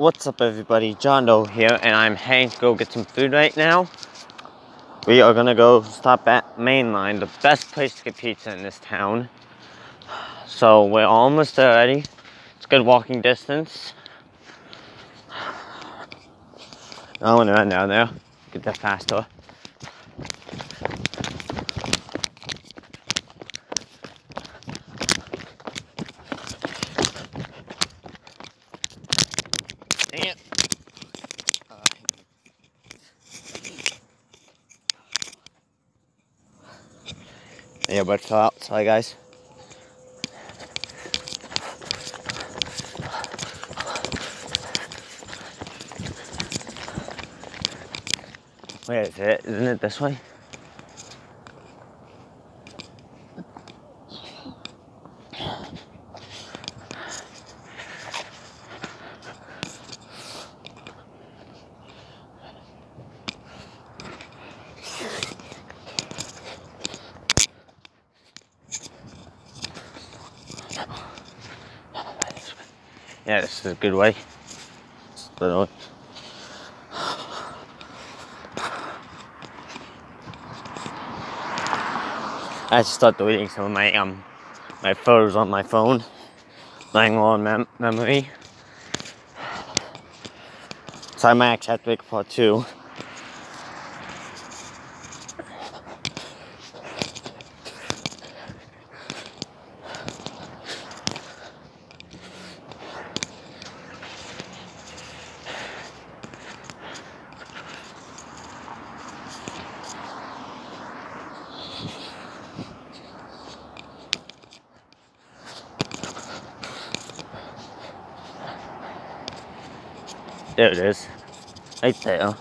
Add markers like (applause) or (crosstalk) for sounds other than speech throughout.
What's up everybody, John Doe here, and I'm heading to go get some food right now. We are gonna go stop at Mainline, the best place to get pizza in this town. So we're almost there already. It's good walking distance. I wanna run down there, get there faster. Dang yeah, outside, guys. Where is it? Isn't it this way? Yeah, this is a good way. Uh, I have to start deleting some of my um my photos on my phone. Lying on mem- memory. So I might actually have to make part two. There it is. Right there.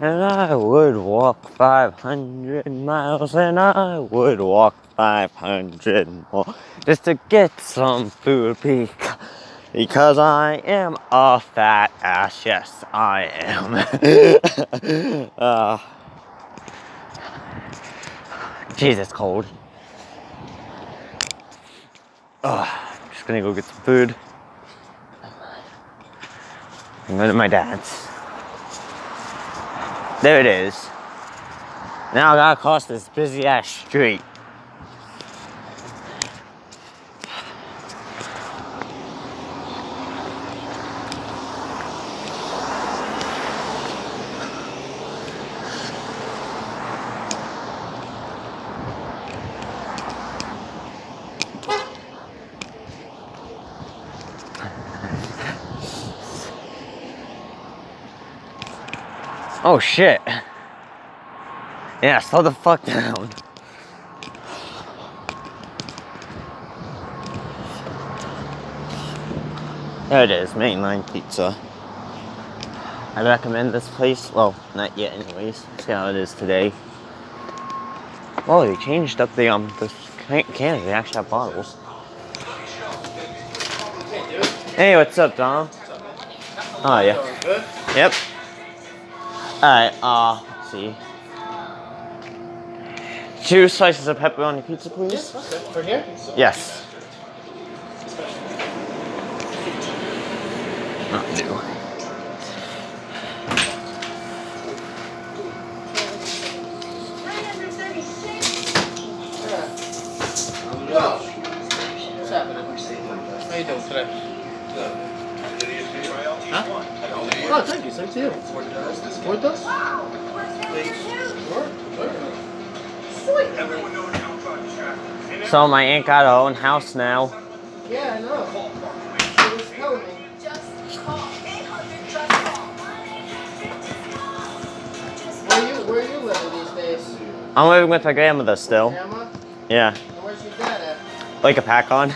And I would walk 500 miles and I would walk 500 more just to get some food because, because I am a fat ass. Yes, I am. uh, (laughs) It's cold. I'm just gonna go get some food. I'm going to my dad's. There it is. Now I gotta cross this busy ass street. Oh shit. Yeah, slow the fuck down. There it is, mainline pizza. I recommend this place. Well, not yet anyways. See how it is today. Oh, they changed up the um the can- cans. They actually have bottles. Hey, what's up, Dom? Oh yeah. Yep. Alright, uh, let's see. Two slices of pepperoni pizza, please. Yes, okay. For here? Yes. Not new. Whoa. What's happening? How you doing today? Huh? Oh, thank you. Same to you. What does? So my aunt got her own house now. Yeah, I know. She was telling me. Where you Where you living these days? I'm living with my grandmother still. Grandma? Yeah. And where's your dad at? Like a pack on.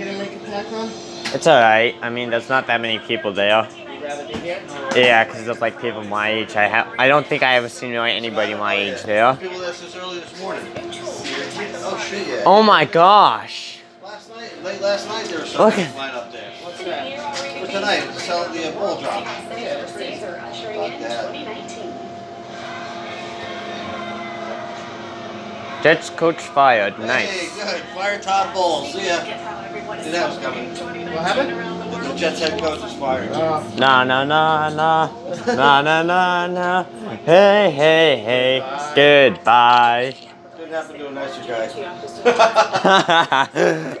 You don't like it in Lincoln Pack on? It's alright. I mean, there's not that many people there. You'd rather be here? Yeah, because there's like people my age. I have. I don't think I ever seen really anybody my age there. People asked us early this morning. Oh shit, yeah. Oh my gosh. Last night, late last night, there was Look something at- line up there. What's that? For tonight, to sell the uh, ball drop. Yeah, it's crazy. Uh, bad. 2019. Jets coach fired. Hey, good. Fire Todd Bowles. See ya. Knew that was coming. What happened? The Jets head coach is fired. Uh, Na na na na na na na na. Hey hey hey. Goodbye. Couldn't happen to a nicer guy.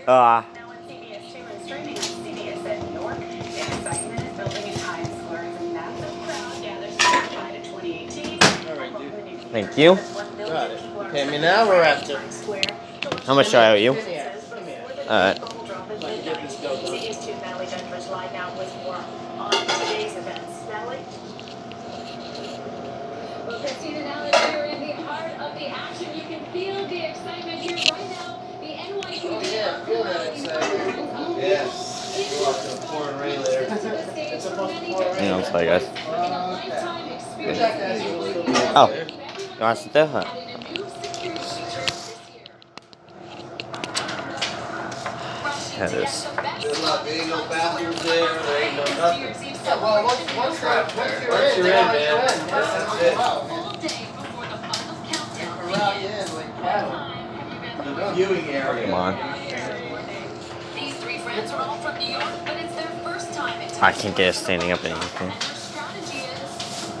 (laughs) (laughs) Ah, Now on CBS 2 and streaming on CBSN New York, excitement is building in Times Square as a massive crowd gathers to watch China 2018. all right, dude. thank you. Got it. Pay me now or after? How much do I owe you? Give me it. Give me it. Alright. get this going. CBS 2 Natalie Duddridge's live now with more on today's events. Natalie? Well, Christina, now that you're in the heart of the action, you can feel the excitement here right now. The NYPD yeah, feel that excitement. Yes. You're welcome. Pouring rain there. It's a bunch of more rain. Hang on, sorry guys. Okay. Check that. You will still be Oh. You want to sit there? Huh? That is. Good luck. There ain't no bathrooms there. There ain't no nothing. Yeah, well, once, once you're, once you're Once in, you're in, let you man. in. That's it. Wow. All day before the final countdown Corral you begins. in like cattle. time have you been The viewing area. Come on. These three friends are all from New York, but it's their first time in I can't get it standing up or anything. And their strategy is,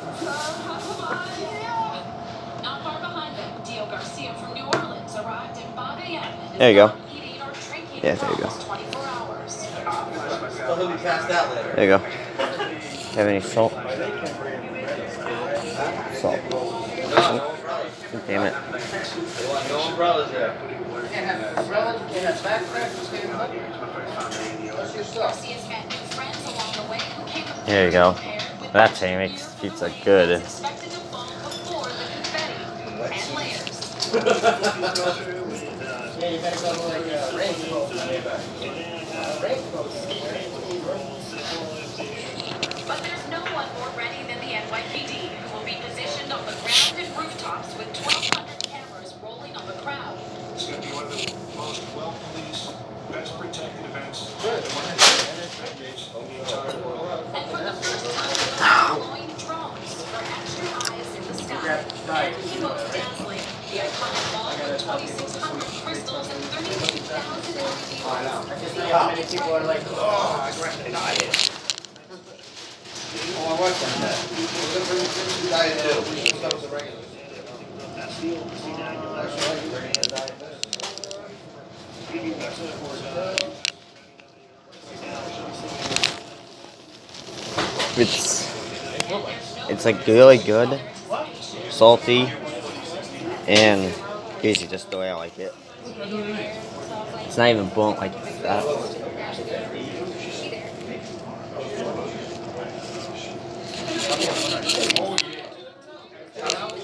not far behind them, Dio Garcia from New Orleans arrived in Bobby There you go. Eating or drinking Yeah, there you go. almost 24 hours. Well, he'll be passed out later. There you go. Have any salt? Salt. No, Damn it. No umbrellas there. That's There you go. prepared with That thing makes pizza good. and. Yeah, you better go like raincoat. Raincoat. But there's no one more ready than the NYPD, who will be positioned on the ground and rooftops with 1,200 cameras rolling on the crowd. It's going to be one of the most well-policed, best protected events Good. in the entire world. And for the first time, deploying drones for extra eyes in the sky. And the most dazzling, the iconic ball with 2,600 crystals and 32,000 LED lights. I just know how many people are like, oh, I recognize it. My. It's it's like really good, salty, and easy just the way I like it. It's not even burnt like that. Freedom of speech and freedom of Natalie, and it's going to be hard to stay from umbrellas. Heavy rain to begin heading on this fall morning, and it's going to stick around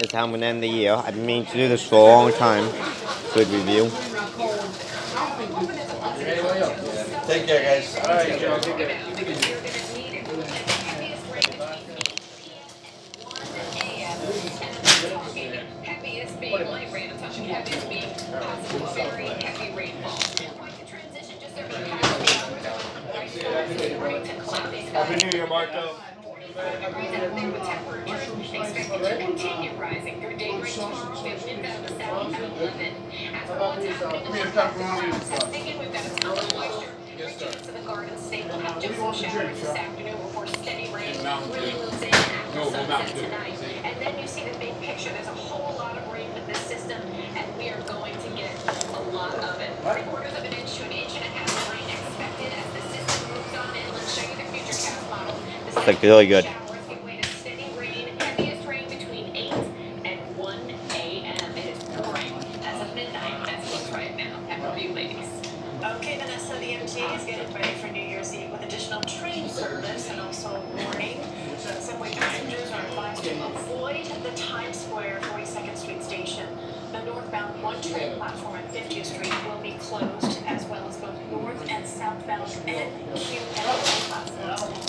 is how I'm gonna end the year. I've been meaning to do this for a long time. Good review. Take care, guys. All right, Joe, take care. You're gonna need it. And the heaviest rain between 8 p.m. and 1 a.m. And I'm talking heaviest being light rain. I'm talking heaviest being possible very heavy rainfall. Quite the transition just over the past few hours. Right now, gray to cloudy skies. Happy New Year, Marco. Expected to continue rising through daybreak tomorrow. We have winds out of south at 11. As for what's happening in the south, thinking we've got a ton of moisture. Reaching into the Garden State, we'll have just some showers this afternoon before steady rain really moves in after sunset tonight. And then you see the big picture. There's a whole lot of rain with this system, and we are going to get a lot of it. Three quarters of an inch to an inch and a half of rain expected as the system moves on in. Let's show you the futurecast model. The It's like really good. Okay, Vanessa, the MTA is getting ready for New Year's Eve with additional train service and also warning. That Subway passengers are advised to avoid the Times Square 42nd Street station. The northbound one train platform at 50th Street will be closed, as well as both north and southbound N, Q, and L platforms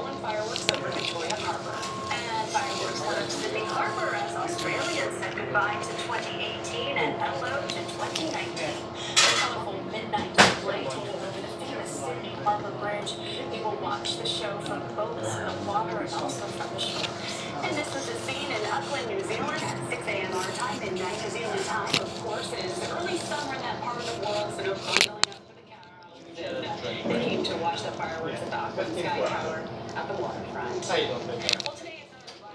a light show and fireworks over Victoria Harbour. And fireworks of Sydney Harbour as Australians said goodbye to 2018 and hello to 2019. The colorful midnight display over the famous Sydney Harbour Bridge. You will watch the show from boats the water and also from the shore. And this was a scene in Auckland, New Zealand at 6 a.m. our time, midnight New Zealand time. Of course, it is early summer in that part of the world, so no the came to watch the fireworks at the Auckland Sky Tower at the waterfront. How you doing, baby? Well, today is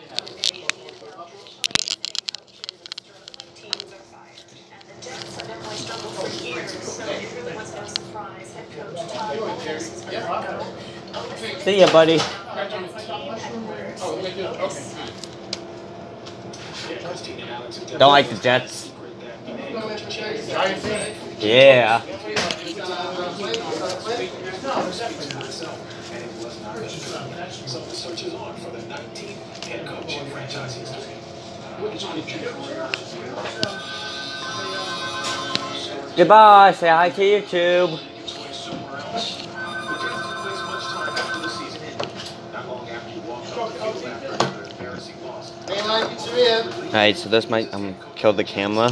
another day in the NFL. Traditionally, visiting coaches and struggling teams are fired. And the Jets have definitely struggled for years, so it really was no surprise. Head coach Todd Bowles was let go. See ya, buddy. Oh, we do, okay. Christine and Alex have Don't like the Jets. Giant. Yeah. And it was not that good. So the search is on for the 19th head coach in franchise history. What is on the Goodbye. Say hi to YouTube. play somewhere else. The Jets didn't waste much time after the season ended. Not long after you walked off the field after another embarrassing loss. Mainline Pizzeria. Alright, so this might um kill the camera